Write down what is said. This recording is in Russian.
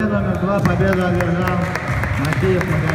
Номер два победу одержал Матеев Магомед.